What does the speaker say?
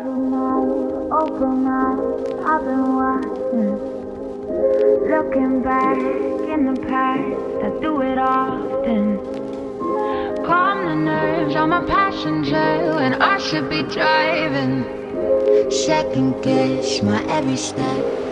Every night, open eyes, I've been watching. Looking back in the past, I do it often. Calm the nerves, I'm a passenger when I should be driving. Second guess my every step